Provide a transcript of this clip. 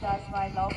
Das war ein Lauf.